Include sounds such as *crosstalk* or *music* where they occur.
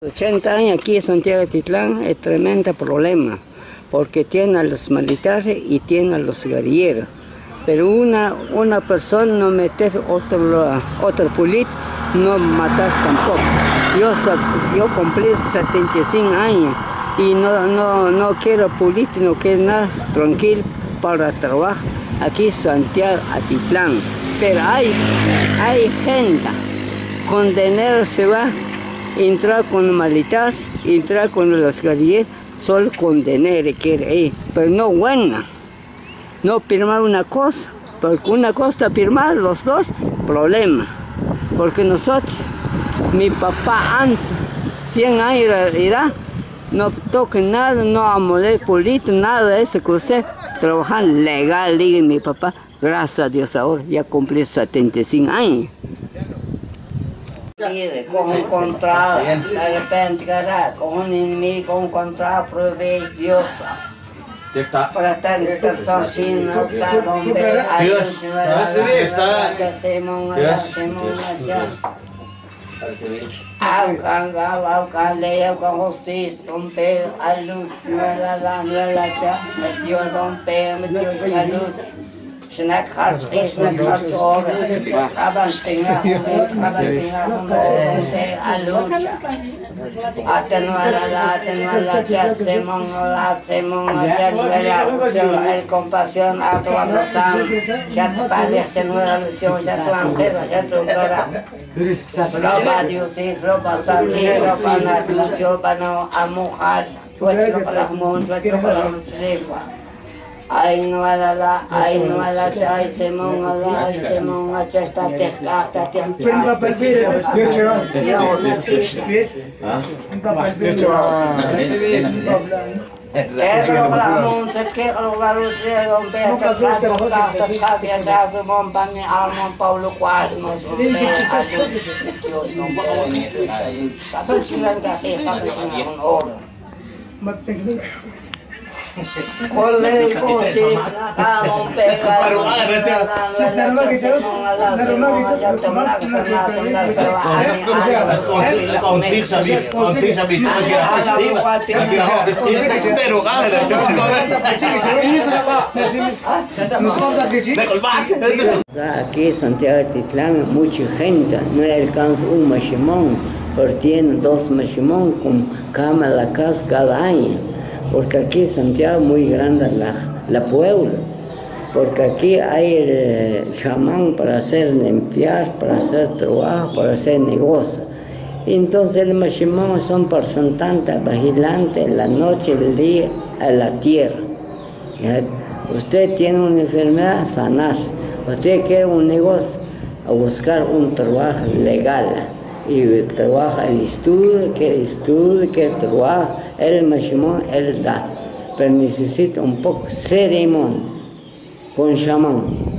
80 años aquí en Santiago de Titlán es tremendo problema, porque tiene a los militares y tiene a los guerrilleros. Pero una, una persona no metes otro, otro no matas tampoco. Yo, yo cumplí 75 años y no, no, no quiero político, no quiero nada, tranquilo para trabajar aquí en Santiago Atitlán. Pero hay, hay gente, con dinero se va, entrar con militar, entrar con los guerrilleros, solo con dinero quiere pero no buena. No firmar una cosa, porque una cosa firmar los dos, problema. Porque nosotros, mi papá antes, 100 años era, no toque nada, no amolé político, nada de eso que usted trabajar legal, diga mi papá, gracias a Dios ahora, ya cumplí 75 años. Con contra arrepentirá, con un enemigo, con contra provechosa. Protestação sin optar donde hay Alcangal, alcaldeia com vocês, romper a luz, não era lá, não era lá, meteu, romper, meteu a luz. Je ne crains rien, je ne שנקחת, איש נקחת אורן, אבא שתינה, אבא שתינה, אלושה. Atenuará, atenuará, te hacemos, la hacemos, te hacemos, el compasión a tu amor, ya te parece nueva misión, ya tu angela, ya tu cara. Roba Dios, roba Santi, roba la ilusión, para no amujar, tu es roba la mundo, tu es roba la Ainu alala, ainu alala, ay semón ala, ay semón acha esta teca, esta teca. Pero un papel pide, ¿qué se va? Un papel pide. Kerro lamun sekir lugaru sri lombe tekatu tekatu ya tekatu mompang ni almon paulu kuas mas lombe asu yos nombor ini tapi silang kasih tapi silang orang. Mateng. *laughs* Aquí en Santiago de Titlán mucha gente, no alcanza un machimón, pero tiene dos machimón con cama en la casa cada año porque aquí en Santiago muy grande la, la pueblo, porque aquí hay el chamán para hacer limpiar, para hacer trabajo, para hacer negocio. Entonces el machimón son representantes, vigilantes la noche, el día, a la tierra. Usted tiene una enfermedad, sanar. Usted quiere un negocio, a buscar un trabajo legal e trabalha ele estuda, quer estuda, quer trabalha, el mesmo, el da Mas necessita um pouco cerimônia, com chamão.